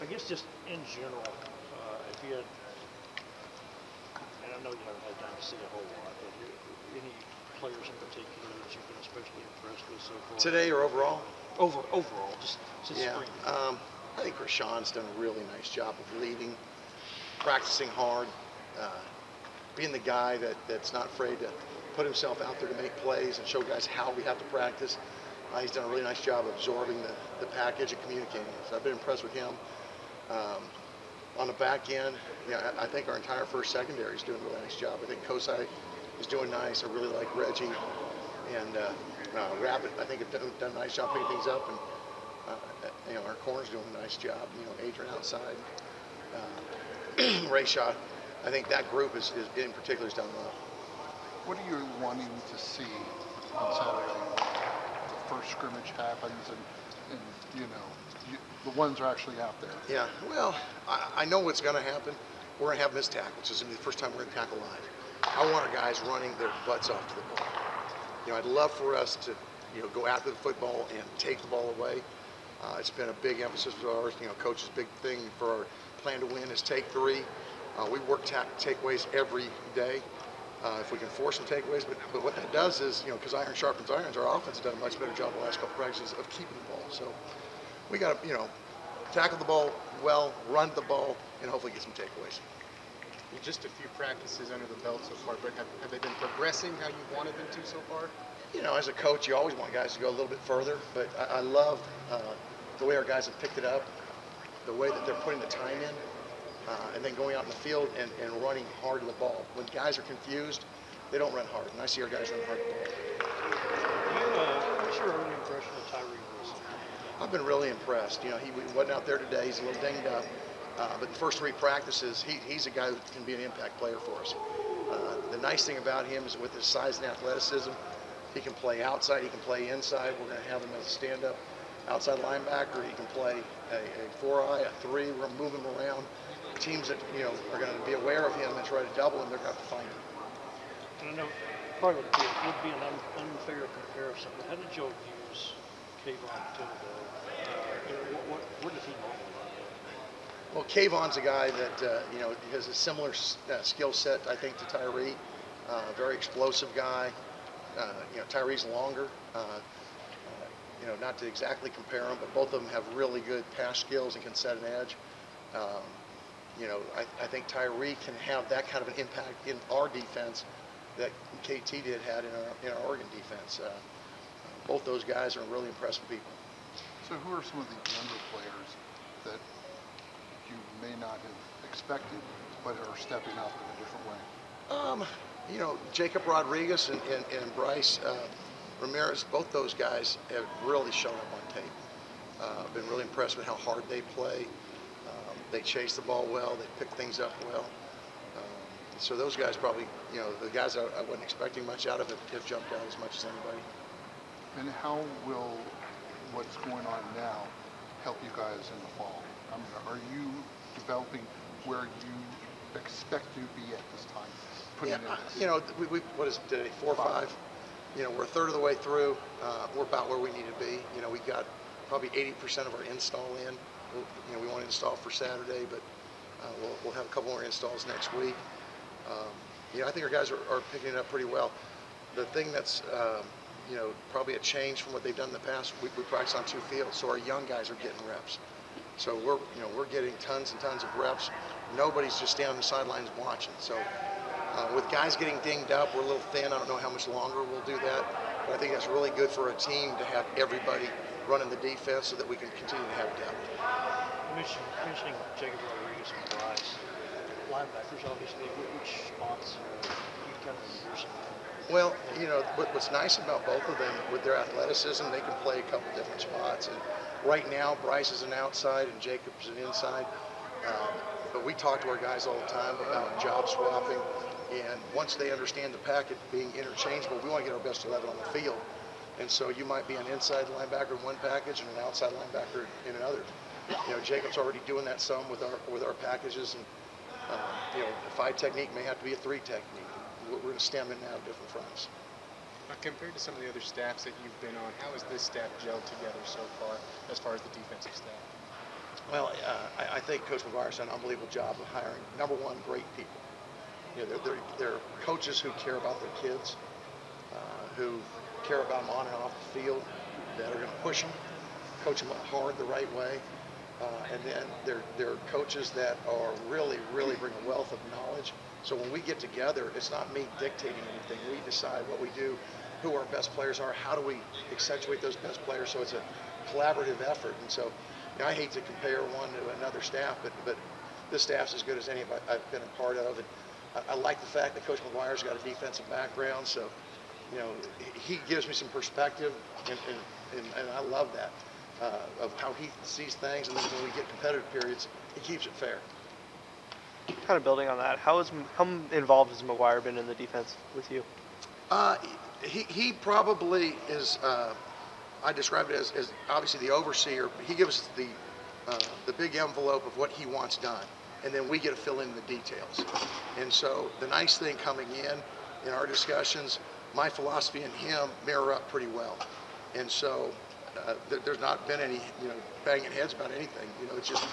I guess just in general, uh, if you had, and I know you haven't had time to see a whole lot, but any players in particular that you've been especially impressed with so far? Today or overall? Over, overall, just since Yeah. spring. Um, I think Rashawn's done a really nice job of leading, practicing hard, uh, being the guy that, that's not afraid to put himself out there to make plays and show guys how we have to practice. Uh, he's done a really nice job of absorbing the, the package and communicating. So I've been impressed with him. Um, on the back end, yeah, I think our entire first secondary is doing a really nice job. I think Kosai is doing nice. I really like Reggie and uh, uh, Rabbit. I think have done, done a nice job picking things up, and uh, you know our corner's doing a nice job. You know Adrian outside, uh, Ray Shaw. I think that group is, is in particular has done well. What are you wanting to see on Saturday? The first scrimmage happens and, and you know, you, the ones are actually out there. Yeah, well, I, I know what's going to happen. We're going to have missed tackles. This is going to be the first time we're going to tackle live. I want our guys running their butts off to the ball. You know, I'd love for us to, you know, go after the football and take the ball away. Uh, it's been a big emphasis of ours. You know, coach's big thing for our plan to win is take three. Uh, we work ta- takeaways every day. Uh, if we can force some takeaways, but, but what that does is, you know, because iron sharpens irons, our offense has done a much better job the last couple practices of keeping the ball. So we got to, you know, tackle the ball well, run the ball, and hopefully get some takeaways. Just a few practices under the belt so far, but have, have they been progressing how you wanted them to so far? You know, as a coach, you always want guys to go a little bit further, but I, I love uh, the way our guys have picked it up, the way that they're putting the time in, uh, and then going out in the field and, and running hard to the ball. When guys are confused, they don't run hard, and I see our guys run hard to the ball. You, uh, what's your early impression of Tyree Wilson? I've been really impressed. You know, he wasn't out there today. He's a little dinged up. Uh, but the first three practices, he, he's a guy who can be an impact player for us. Uh, the nice thing about him is with his size and athleticism, he can play outside, he can play inside. We're going to have him as a stand-up outside linebacker. He can play a, a four-eye, a three. We're move him around. Teams that, you know, are going to be aware of him and try to double him, they're going to have to find him. And I know probably would be, would be an unfair comparison, but how did y'all use Kayvon Thibodeaux? Uh, what, what, where did he normally? Well, Kayvon's a guy that uh, you know has a similar uh, skill set, I think, to Tyree. Uh, very explosive guy. Uh, you know, Tyree's longer. You know, not to exactly compare them, but both of them have really good pass skills and can set an edge. Um, you know, I, I think Tyree can have that kind of an impact in our defense that KT did had in our in our Oregon defense. Uh, both those guys are really impressive people. So who are some of the younger players that you may not have expected, but are stepping up in a different way? Um, you know, Jacob Rodriguez and, and, and Bryce uh, Ramirez, both those guys have really shown up on tape. Uh, I've been really impressed with how hard they play. Um, they chase the ball well. They pick things up well. Um, so those guys probably, you know, the guys I, I wasn't expecting much out of have, have jumped out as much as anybody. And how will what's going on now help you guys in the fall? I mean, are you developing where you expect to be at this time? Putting Yeah, in this? you know, we, we, what is it today, four or Five. five? You know, we're a third of the way through. Uh, we're about where we need to be. You know, we've got probably 80% of our install in. We'll, you know, we want to install for Saturday, but uh, we'll, we'll have a couple more installs next week. Um, you know, I think our guys are, are picking it up pretty well. The thing that's, um, you know, probably a change from what they've done in the past, we, we practice on two fields, so our young guys are getting reps. So we're, you know, we're getting tons and tons of reps. Nobody's just standing on the sidelines watching. So uh, with guys getting dinged up, we're a little thin. I don't know how much longer we'll do that, but I think that's really good for a team to have everybody running the defense so that we can continue to have depth. Mentioning, mentioning Jacob Rodriguez and Bryce, linebackers, obviously, wh- which spots you kind of? Well, you know, what's nice about both of them, with their athleticism, they can play a couple different spots. And right now, Bryce is an outside and Jacob's an inside. Um, but we talk to our guys all the time about job swapping. And once they understand the packet being interchangeable, we want to get our best 11 on the field. And so you might be an inside linebacker in one package and an outside linebacker in another. You know, Jacob's already doing that some with our with our packages, and uh, you know, the five technique may have to be a three technique. We're, going to stem in and out different fronts. Uh, compared to some of the other staffs that you've been on, how has this staff gelled together so far as far as the defensive staff? Well, uh, I, I think Coach McGuire's done an unbelievable job of hiring, number one, great people. You know, they're, they're, they're coaches who care about their kids, uh, who care about them on and off the field, that are going to push them, coach them hard the right way. Uh, and then they're, they're coaches that are really, really bring a wealth of knowledge. So when we get together, it's not me dictating anything. We decide what we do, who our best players are, how do we accentuate those best players. So it's a collaborative effort. And so you know, I hate to compare one to another staff, but, but this staff's as good as any I've been a part of. And I, I like the fact that Coach McGuire's got a defensive background. So, you know, he gives me some perspective, and, and, and, and I love that. Uh, of how he sees things, and then when we get competitive periods, he keeps it fair. Kind of building on that, how is how involved has McGuire been in the defense with you? Uh, he, he probably is, uh, I describe it as, as obviously the overseer. He gives the, uh, the big envelope of what he wants done, and then we get to fill in the details. And so the nice thing coming in, in our discussions, my philosophy and him mirror up pretty well. And so uh, there, there's not been any, you know, banging heads about anything. You know, it's just,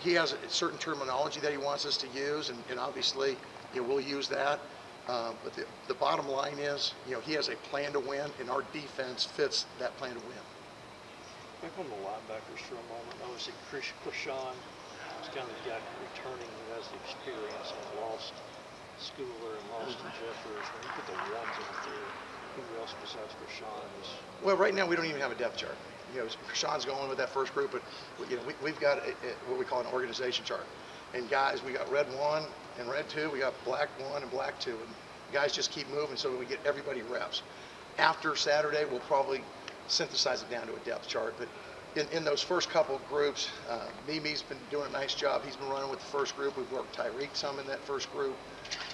he has a certain terminology that he wants us to use, and, and obviously, you know, we'll use that. Uh, but the, the bottom line is, you know, he has a plan to win, and our defense fits that plan to win. Back on the linebackers for a moment, obviously Chris Krishon is kind of guy returning who has the experience and lost Schooler and lost Jeffers. When you put the ones in there, who else besides Krishon is? Well, right now, we don't even have a depth chart. You know, Sean's going with that first group, but, you know, we, we've got a, a, what we call an organization chart. And guys, we got red one and red two, we got black one and black two, and guys just keep moving so that we get everybody reps. After Saturday, we'll probably synthesize it down to a depth chart, but in, in those first couple groups, uh, Mimi's been doing a nice job. He's been running with the first group. We've worked Tyreek some in that first group.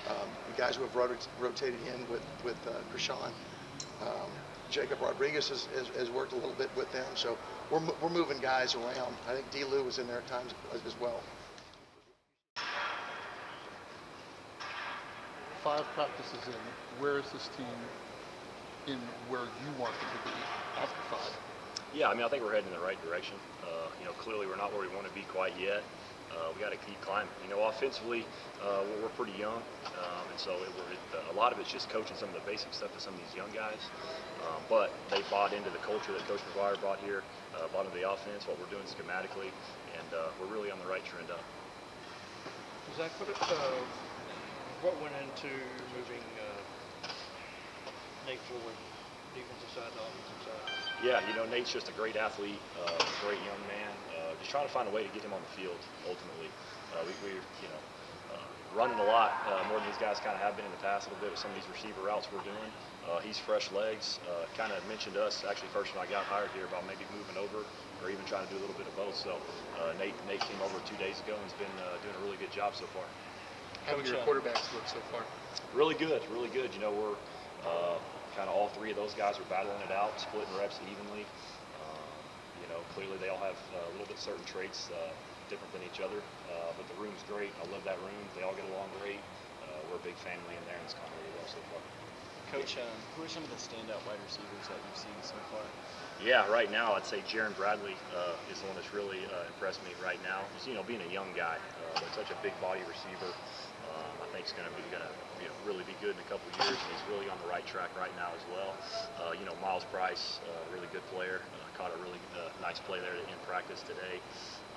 Um, the guys who have rot- rotated in with, with uh, Krishon. Um, Jacob Rodriguez has, has, has worked a little bit with them, so we're, we're moving guys around. I think D. Lou was in there at times as, as well. Five practices in, where is this team in where you want them to be after five? Yeah, I mean, I think we're heading in the right direction. Uh, you know, clearly we're not where we want to be quite yet. Uh, we got to keep climbing. You know, offensively, uh, we're, pretty young, um, and so it, it, a lot of it's just coaching some of the basic stuff to some of these young guys. Um, but they bought into the culture that Coach McGuire brought here, uh, bought into the offense, what we're doing schematically, and uh, we're really on the right trend up. Zach, what, uh, what went into moving uh, Nate Floyd, defensive side offensive side? Yeah, you know, Nate's just a great athlete, uh, great young man. Uh, just trying to find a way to get him on the field. Ultimately, uh, we, we, you know, uh, running a lot uh, more than these guys kind of have been in the past a little bit with some of these receiver routes we're doing. Uh, he's fresh legs. Uh, kind of mentioned us actually first when I got hired here about maybe moving over or even trying to do a little bit of both. So uh, Nate, Nate came over two days ago and's been uh, doing a really good job so far. How Coach, your quarterbacks look so far? Really good, really good. You know, we're uh, kind of all three of those guys are battling it out, splitting reps evenly. Uh, you know, clearly they all have uh, a little bit certain traits uh, different than each other, uh, but the room's great. I love that room. They all get along great. Uh, we're a big family in there, and it's gone really well so far. Coach, um, who are some of the standout wide receivers that you've seen so far? Yeah, right now I'd say Jerand Bradley uh, is the one that's really uh, impressed me right now. Just, you know, being a young guy, uh, but such a big body receiver, is going to be going to you know, really be good in a couple of years, and he's really on the right track right now as well. Uh, you know, Myles Price, uh, really good player, uh, caught a really uh, nice play there in practice today.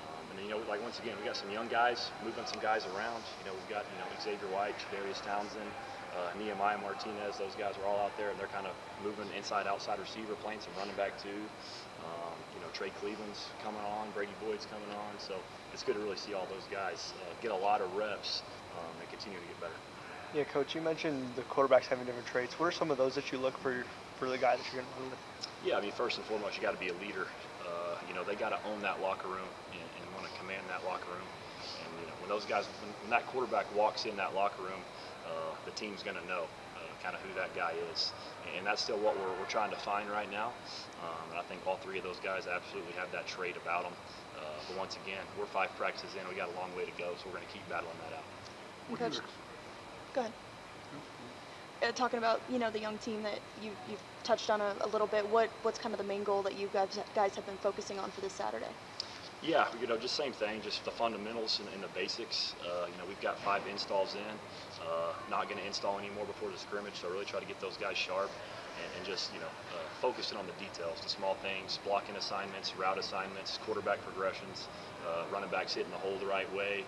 Um, and then, you know, like once again, we got some young guys moving some guys around. You know, we've got you know Xavier White, Darius Townsend uh, Nehemiah Martinez, those guys are all out there, and they're kind of moving inside, outside receiver, playing some running back too. Um, you know, Trey Cleveland's coming on, Brady Boyd's coming on, so it's good to really see all those guys uh, get a lot of reps um, and continue to get better. Yeah, coach, you mentioned the quarterbacks having different traits. What are some of those that you look for for the guy that you're going to run with? Yeah, I mean, first and foremost, you got to be a leader. Uh, you know, they got to own that locker room and, and want to command that locker room. And you know, when those guys, when, when that quarterback walks in that locker room, uh, the team's going to know uh, kind of who that guy is. And that's still what we're, we're trying to find right now. Um, and I think all three of those guys absolutely have that trait about them. Uh, but once again, we're five practices in. We got a long way to go, so we're going to keep battling that out. Coach- Go ahead. Uh, talking about you know the young team that you you've touched on a, a little bit. What what's kind of the main goal that you guys guys have been focusing on for this Saturday? Yeah, you know, just same thing, just the fundamentals and, and the basics. Uh, you know, we've got five installs in. Uh, not going to install anymore before the scrimmage, so really try to get those guys sharp and, and just you know uh, focusing on the details, the small things, blocking assignments, route assignments, quarterback progressions, uh, running backs hitting the hole the right way.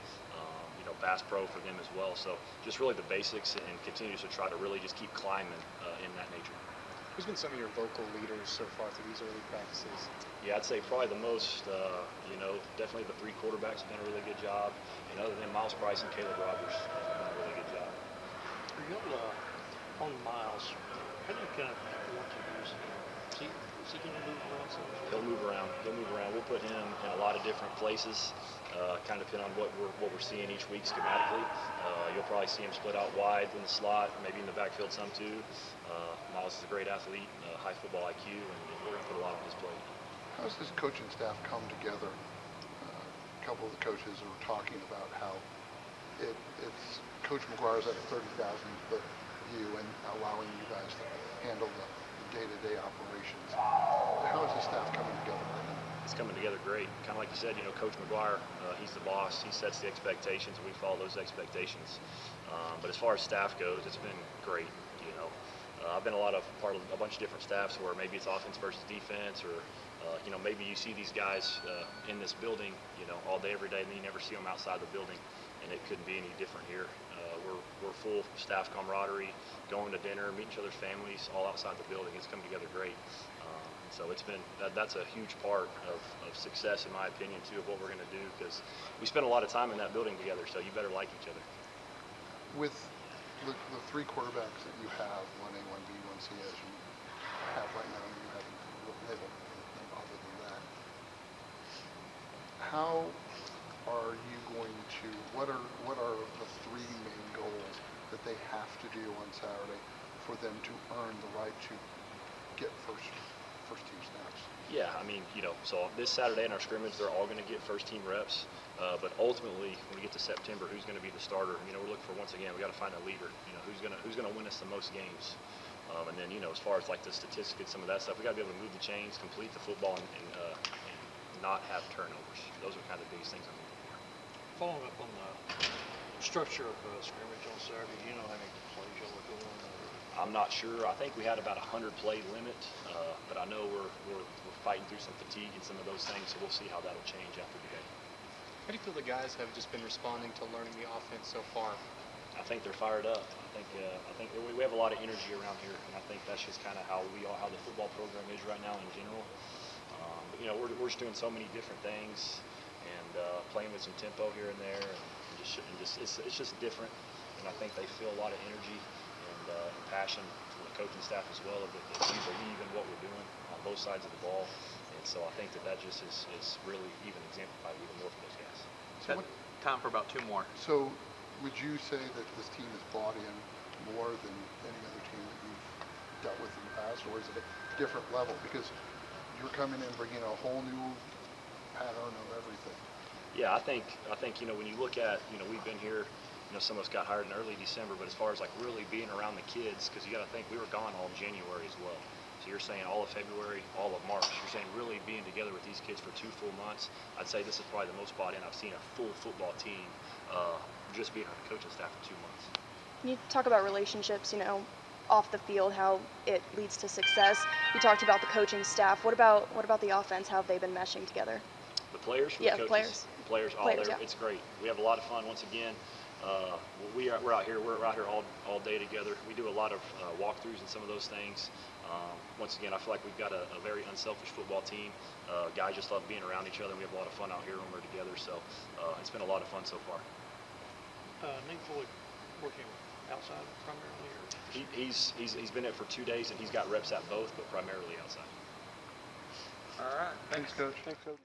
You know, pass pro for them as well. So just really the basics and continue to try to really just keep climbing uh, in that nature. Who's been some of your vocal leaders so far through these early practices? Yeah, I'd say probably the most, uh, you know, definitely the three quarterbacks have done a really good job. And other than Myles Price and Caleb Rogers have done a really good job. Are you uh, on Myles? How do you kind of want to use him? Is he, is he going to move around some? He'll move around. He'll move around. We'll put him in a lot of different places, uh, kind of depending on what we're what we're seeing each week schematically. Uh, you'll probably see him split out wide in the slot, maybe in the backfield some too. Uh, Myles is a great athlete, uh, high football IQ, and we're going to put a lot on his plate. How does this coaching staff come together? Uh, a couple of the coaches are talking about how it, it's Coach McGuire's at a 30,000 foot view and allowing you guys to handle the, day-to-day operations. How is the staff coming together? It's coming together great. Kind of like you said, you know, Coach McGuire, uh, he's the boss. He sets the expectations, and we follow those expectations. Um, but as far as staff goes, it's been great. You know, uh, I've been a lot of part of a bunch of different staffs where maybe it's offense versus defense, or uh, you know, maybe you see these guys uh, in this building, you know, all day every day, and you never see them outside the building, and it couldn't be any different here. We're we're full staff camaraderie, going to dinner, meeting each other's families, all outside the building. It's come together great. Um, so it's been that, that's a huge part of, of success, in my opinion, too, of what we're going to do because we spend a lot of time in that building together. So you better like each other. With the, the three quarterbacks that you have, 1A, 1B, 1C, as you have right now, and you have and other than that, how are you going to, what are, what are the three main goals that they have to do on Saturday for them to earn the right to get first, first team snaps? Yeah, I mean, you know, so this Saturday in our scrimmage, they're all going to get first team reps. Uh, but ultimately, when we get to September, who's going to be the starter? You know, we're looking for once again, we got to find a leader. You know, who's going to who's going to win us the most games? Um, and then, you know, as far as like the statistics and some of that stuff, we got to be able to move the chains, complete the football, and, and, uh, and not have turnovers. Those are kind of the biggest things I'm. Following up on the structure of uh, scrimmage on Saturday, do you know how many plays y'all are going? I'm not sure. I think we had about a hundred play limit, uh, but I know we're, we're we're fighting through some fatigue and some of those things, so we'll see how that'll change after the game. How do you feel the guys have just been responding to learning the offense so far? I think they're fired up. I think uh, I think we, we have a lot of energy around here, and I think that's just kind of how we all how the football program is right now in general. Um, but you know, we're we're just doing so many different things and uh, playing with some tempo here and there, and just and just it's it's just different. And I think they feel a lot of energy and, uh, and passion from the coaching staff as well that, that we believe in what we're doing on both sides of the ball. And so I think that that just is, is really even exemplified even more for those guys. So what, Time for about two more. so would you say that this team has bought in more than any other team that you've dealt with in the past, or is it a different level? Because you're coming in bringing a whole new pattern of everything. Yeah, I think I think you know when you look at you know we've been here, you know some of us got hired in early December, but as far as like really being around the kids, because you got to think we were gone all January as well. So you're saying all of February, all of March. You're saying really being together with these kids for two full months. I'd say this is probably the most bought in I've seen a full football team uh, just being on the coaching staff for two months. Can you talk about relationships, you know, off the field, how it leads to success? You talked about the coaching staff. What about what about the offense? How have they been meshing together? The players, or Yeah, the coaches? players. The players, oh, Players, they're- yeah. it's great. We have a lot of fun. Once again, uh, we are, we're out here. We're out here all, all day together. We do a lot of uh, walkthroughs and some of those things. Um, once again, I feel like we've got a, a very unselfish football team. Uh, guys just love being around each other. and We have a lot of fun out here when we're together. So uh, it's been a lot of fun so far. Uh, Nate Floyd working outside primarily, or He, he's, he's he's been it for two days and he's got reps at both, but primarily outside. All right. Thanks, Coach. Thanks, Coach.